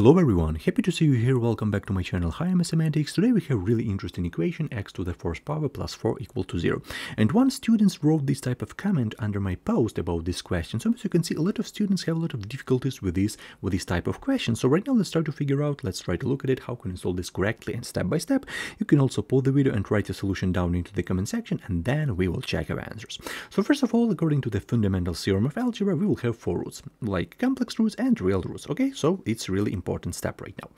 Hello everyone, happy to see you here, welcome back to my channel Higher Mathematics. Today we have really interesting equation x to the fourth power plus 4 equal to 0. And one student wrote this type of comment under my post about this question. So as you can see, a lot of students have a lot of difficulties with this with this type of question. So right now let's try to figure out, let's try to look at it, how can you solve this correctly and step by step. You can also pause the video and write a solution down into the comment section and then we will check our answers. So first of all, according to the fundamental theorem of algebra, we will have four roots, like complex roots and real roots, okay? So it's really important step right now.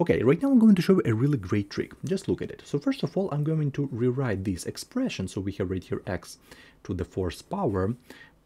Okay, right now I'm going to show you a really great trick. Just look at it. So first of all, I'm going to rewrite this expression. So we have right here x to the fourth power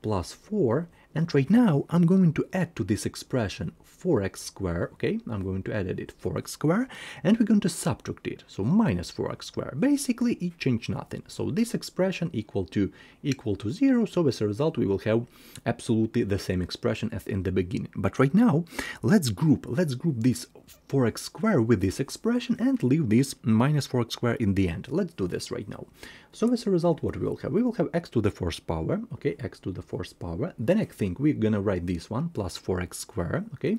plus 4 and right now I'm going to add to this expression 4x squared, okay? I'm going to add it 4x squared and we're going to subtract it, so minus 4x squared. Basically it changed nothing. So this expression equal to equal to 0, so as a result we will have absolutely the same expression as in the beginning. But right now let's group, let's group this 4x squared with this expression and leave this minus 4x squared in the end. Let's do this right now. So as a result what we will have? We will have x to the fourth power, okay, x to the fourth power. Then I think we're gonna write this one plus 4x squared, okay?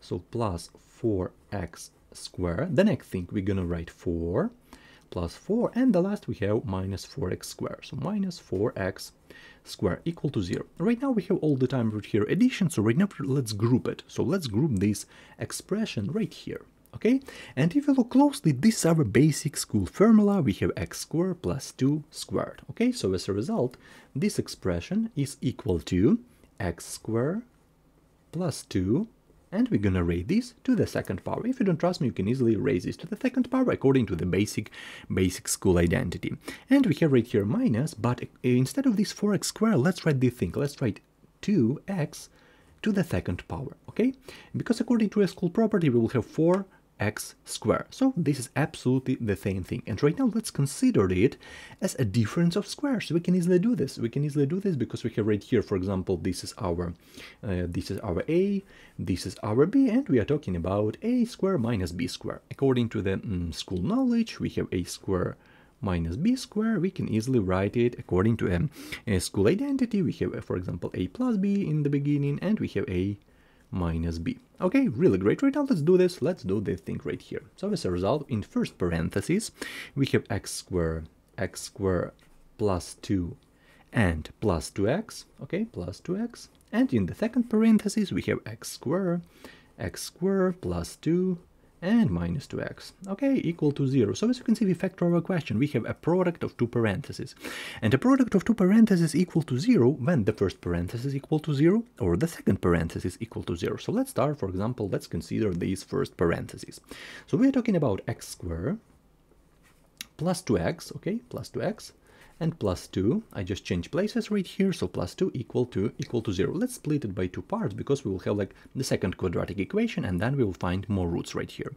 So plus 4x squared. Then I think we're gonna write 4 plus 4 and the last we have minus 4x squared. So minus 4x squared equal to 0. Right now we have all the time right here addition, so right now let's group it. So let's group this expression right here. Okay, and if you look closely, this is our basic school formula. We have x squared plus 2 squared. Okay, so as a result, this expression is equal to x squared plus 2 and we're gonna raise this to the second power. If you don't trust me, you can easily raise this to the second power according to the basic basic school identity. And we have right here minus, but instead of this 4x squared, let's write this thing. Let's write 2x to the second power, okay? Because according to a school property, we will have 4 x squared. So this is absolutely the same thing. And right now let's consider it as a difference of squares. We can easily do this. We can easily do this because we have right here, for example, this is our uh, this is our a, this is our b, and we are talking about a square minus b square. According to the mm, school knowledge, we have a square minus b square, we can easily write it according to a, a school identity. We have, for example, a plus b in the beginning, and we have a minus b. Okay, really great. Right now, let's do this. Let's do this thing right here. So as a result, in first parenthesis, we have x squared, x squared plus 2 and plus 2x, okay, plus 2x. And in the second parenthesis, we have x squared, x squared plus 2 and minus 2x, okay, equal to 0. So as you can see, we factor our question. We have a product of two parentheses. And a product of two parentheses equal to 0 when the first parenthesis is equal to 0 or the second parenthesis equal to 0. So let's start, for example, let's consider these first parentheses. So we're talking about x squared plus 2x, okay, plus 2x and plus 2. I just change places right here, so plus 2 equal to equal to 0. Let's split it by two parts because we will have like the second quadratic equation and then we will find more roots right here.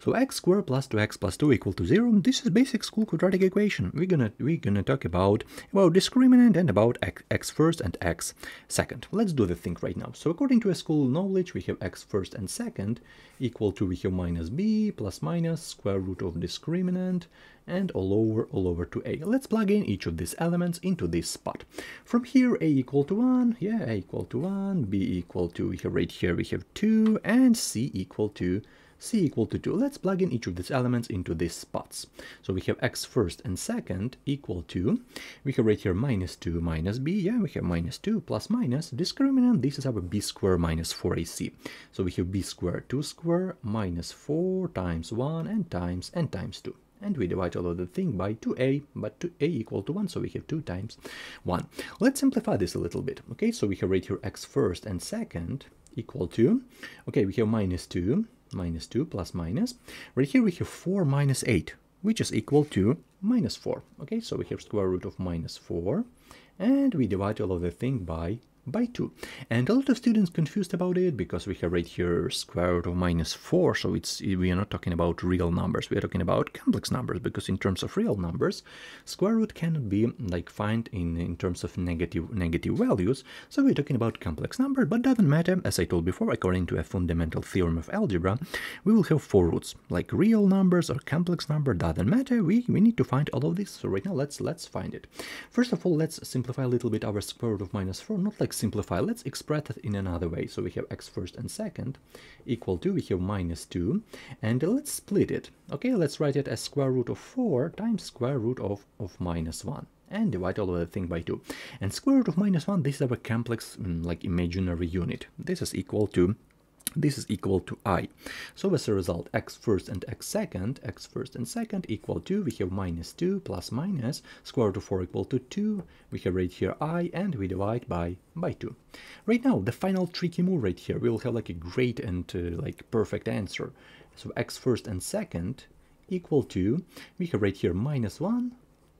So x squared plus 2x plus 2 equal to 0. This is basic school quadratic equation. We're gonna we're gonna talk about about discriminant and about x, x first and x second. Let's do the thing right now. So according to a school knowledge, we have x first and second equal to we have minus b plus minus square root of discriminant and all over all over to a. Let's plug in each of these elements into this spot. From here a equal to 1, yeah, a equal to 1, b equal to, here, right here we have 2, and c equal to c equal to 2. Let's plug in each of these elements into these spots. So we have x first and second equal to, we have right here minus 2 minus b, yeah, we have minus 2 plus minus, discriminant, this is our b square minus 4ac. So we have b square 2 square minus 4 times 1 and times and times 2 and we divide all of the thing by 2a, but 2a equal to 1, so we have 2 times 1. Let's simplify this a little bit, okay? So we have right here x first and second equal to, okay, we have minus 2, minus 2 plus minus. Right here we have 4 minus 8, which is equal to minus 4, okay? So we have square root of minus 4, and we divide all of the thing by by 2. And a lot of students confused about it because we have right here square root of minus 4, so it's we are not talking about real numbers, we are talking about complex numbers because in terms of real numbers, square root cannot be like find in, in terms of negative negative values, so we're talking about complex number, but doesn't matter, as I told before, according to a fundamental theorem of algebra, we will have four roots, like real numbers or complex number, doesn't matter, we, we need to find all of this, so right now let's let's find it. First of all, let's simplify a little bit our square root of minus 4, not like simplify. Let's express it in another way. So we have x first and second equal to, we have minus 2, and let's split it. Okay, let's write it as square root of 4 times square root of, of minus 1 and divide all of the thing by 2. And square root of minus 1, this is our complex, mm, like imaginary unit. This is equal to this is equal to i. So as a result, x first and x second, x first and second equal to, we have minus 2 plus minus, square root of 4 equal to 2, we have right here i, and we divide by, by 2. Right now, the final tricky move right here, we will have like a great and uh, like perfect answer. So x first and second equal to, we have right here minus 1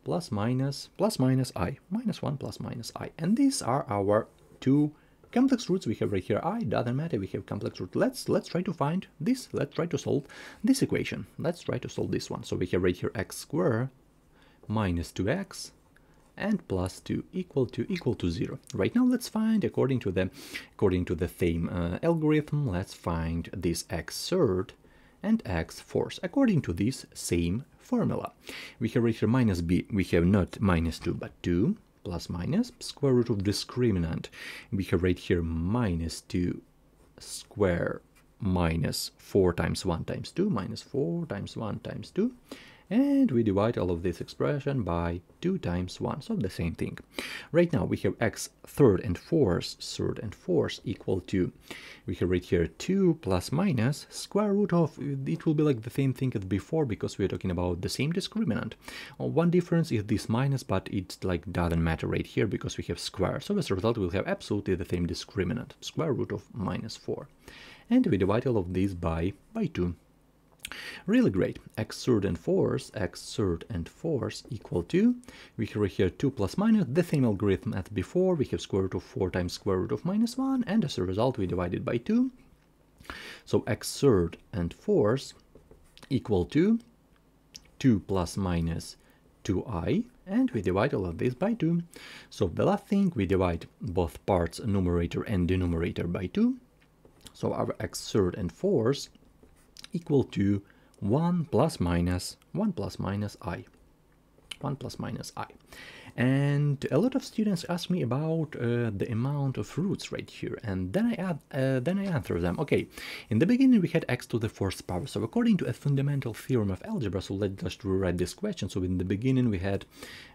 plus minus plus minus i, minus 1 plus minus i. And these are our two complex roots we have right here. I doesn't matter we have complex root let's let's try to find this. Let's try to solve this equation. Let's try to solve this one. So we have right here x squared minus 2x and plus 2 equal to equal to 0 right now let's find according to the according to the same uh, algorithm let's find this x third and x fourth according to this same formula. We have right here minus b. We have not minus 2 but 2 plus minus square root of discriminant. We have right here minus 2 square minus 4 times 1 times 2 minus 4 times 1 times 2 and we divide all of this expression by 2 times 1, so the same thing. Right now we have x third and fourth, third and fourth equal to, we have right here 2 plus minus square root of, it will be like the same thing as before because we are talking about the same discriminant. Uh, one difference is this minus, but it like doesn't matter right here because we have square, so as a result we'll have absolutely the same discriminant, square root of minus 4. And we divide all of these by, by 2. Really great. x third and x third and fourth equal to, we have here 2 plus minus, the same algorithm as before, we have square root of 4 times square root of minus 1, and as a result we divide it by 2. So x third and fourth equal to 2 plus minus 2i, and we divide all of this by 2. So the last thing, we divide both parts, numerator and denominator by 2. So our x third and fourth equal to 1 plus minus 1 plus minus i. 1 plus minus i. And a lot of students ask me about uh, the amount of roots right here and then I add uh, then I answer them. Okay in the beginning we had x to the fourth power. So according to a fundamental theorem of algebra so let's just rewrite this question. So in the beginning we had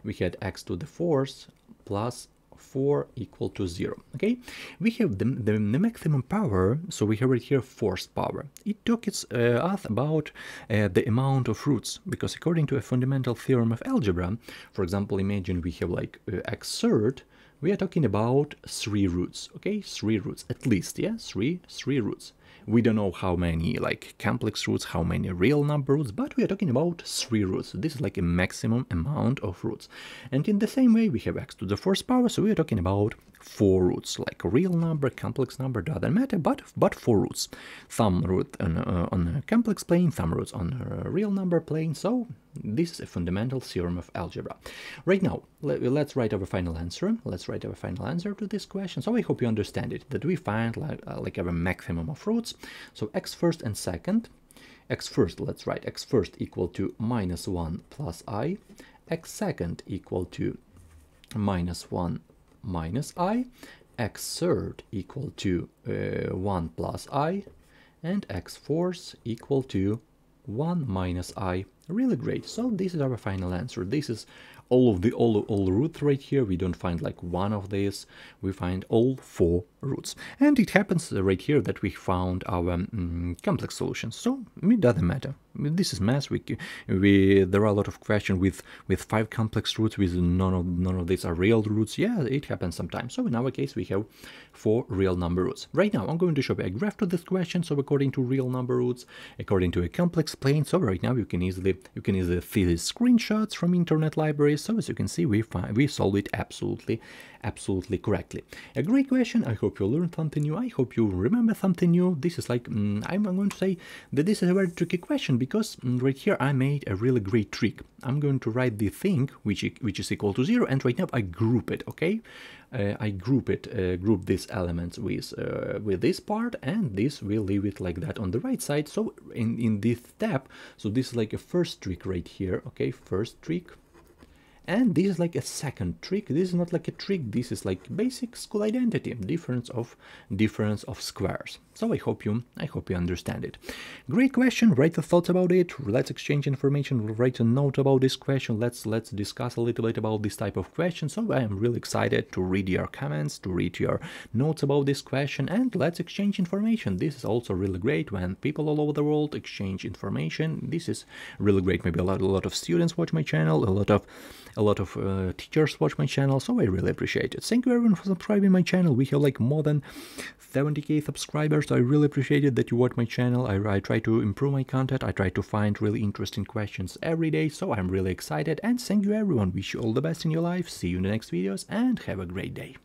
we had x to the fourth plus 4 equal to 0 okay? We have the, the, the, maximum power so we have right here forced power. It took its uh, us about uh, the amount of roots because according to a fundamental theorem of algebra for example imagine we have like uh, x third we are talking about three roots okay? Three roots at least yeah? Three three roots we don't know how many like complex roots, how many real number roots, but we are talking about three roots. This is like a maximum amount of roots. And in the same way, we have x to the fourth power, so we are talking about four roots, like real number, complex number, doesn't matter, but but four roots. Thumb root on, uh, on a complex plane, thumb roots on a real number plane, so this is a fundamental theorem of algebra. Right now, let, us write our final answer. Let's write our final answer to this question. So I hope you understand it, that we find like, uh, like our maximum of roots. So x first and second. x first, let's write x first equal to minus 1 plus i. x second equal to minus 1 minus i. x third equal to uh, 1 plus i. And x fourth equal to 1 minus i really great. So this is our final answer. This is all of the all, all roots right here. We don't find like one of these. We find all four roots. And it happens right here that we found our um, complex solution. So it doesn't matter. This is math we, we there are a lot of questions with with five complex roots with none of none of these are real roots. Yeah it happens sometimes. So in our case we have four real number roots. Right now i'm going to show you a graph to this question. So according to real number roots according to a complex plane so right now you can easily you can easily see the screenshots from internet libraries so as you can see we find we solve it absolutely absolutely correctly. A great question. I hope you learned something new. I hope you remember something new. This is like, mm, I'm going to say that this is a very tricky question because mm, right here I made a really great trick. I'm going to write the thing which, which is equal to zero and right now I group it, okay? Uh, I group it, uh, group these elements with uh, with this part, and this will leave it like that on the right side. So in in this step, so this is like a first trick right here. Okay, first trick, and this is like a second trick. This is not like a trick. This is like basic school identity difference of difference of squares. So i hope you i hope you understand it. Great question. Write your thoughts about it. Let's exchange information. Write a note about this question. Let's let's discuss a little bit about this type of question. So i am really excited to read your comments to read your notes about this question. And let's exchange information. This is also really great when people all over the world exchange information. This is really great. Maybe a lot a lot of students watch my channel a lot of a lot of uh, teachers watch my channel so i really appreciate it. Thank you everyone for subscribing my channel. We have like more than 70k subscribers. So i really appreciate it that you watch my channel. I, I try to improve my content. I try to find really interesting questions every day so i'm really excited. And thank you everyone. Wish you all the best in your life. See you in the next videos and have a great day